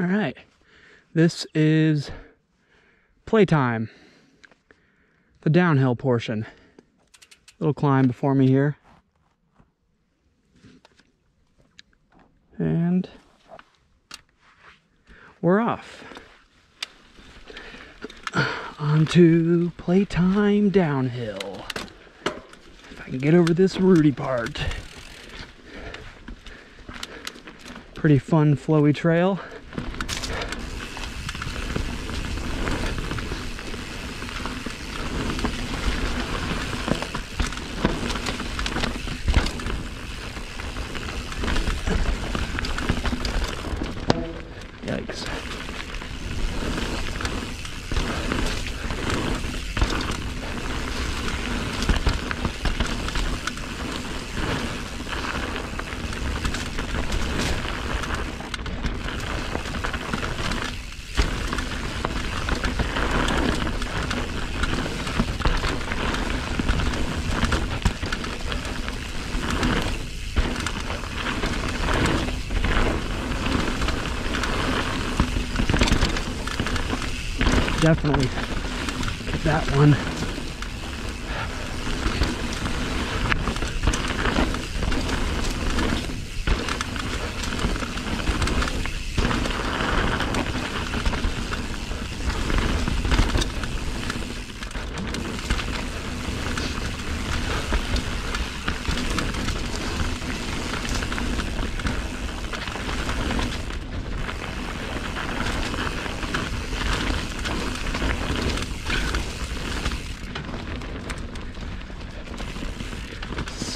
All right. This is playtime. The downhill portion. Little climb before me here. And we're off. Onto playtime downhill. If I can get over this rooty part. Pretty fun, flowy trail. Definitely get that one.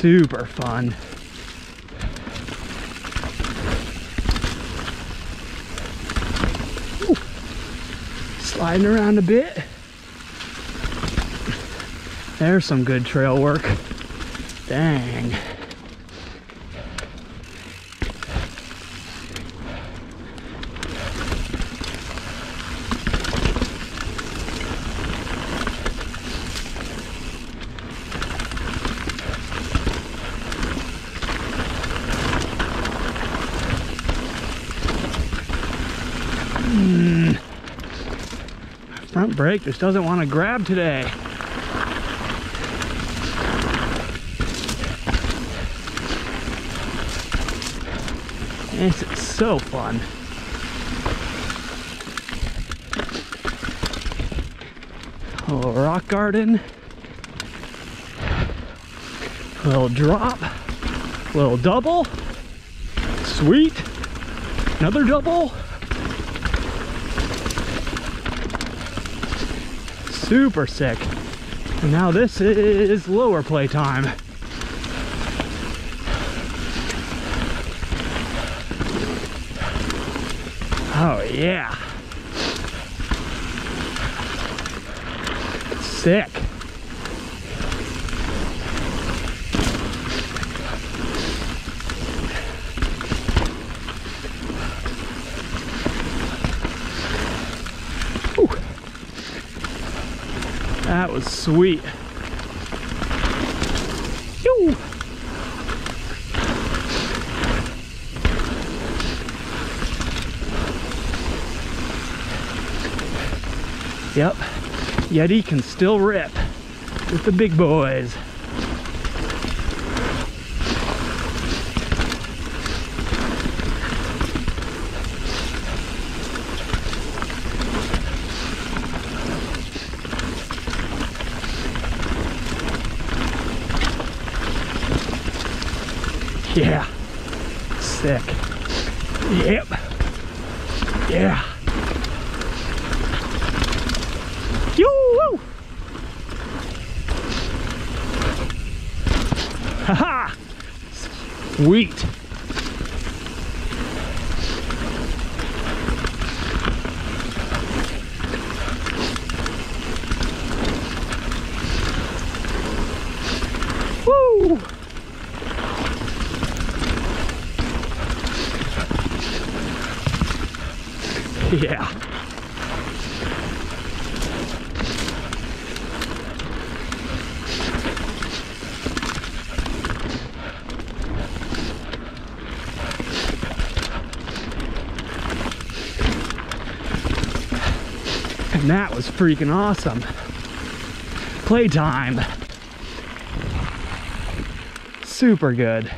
Super fun. Ooh. Sliding around a bit. There's some good trail work. Dang. Front brake just doesn't want to grab today. It's, so fun. A little rock garden. A little drop. A little double. Sweet. Another double. Super sick. And now this is lower play time. Oh yeah. Sick. That was sweet. Yep, Yeti can still rip with the big boys. Yeah. Sick. Yep. Yeah. Yoo! Haha! Sweet. Yeah. And that was freaking awesome. Playtime. Super good.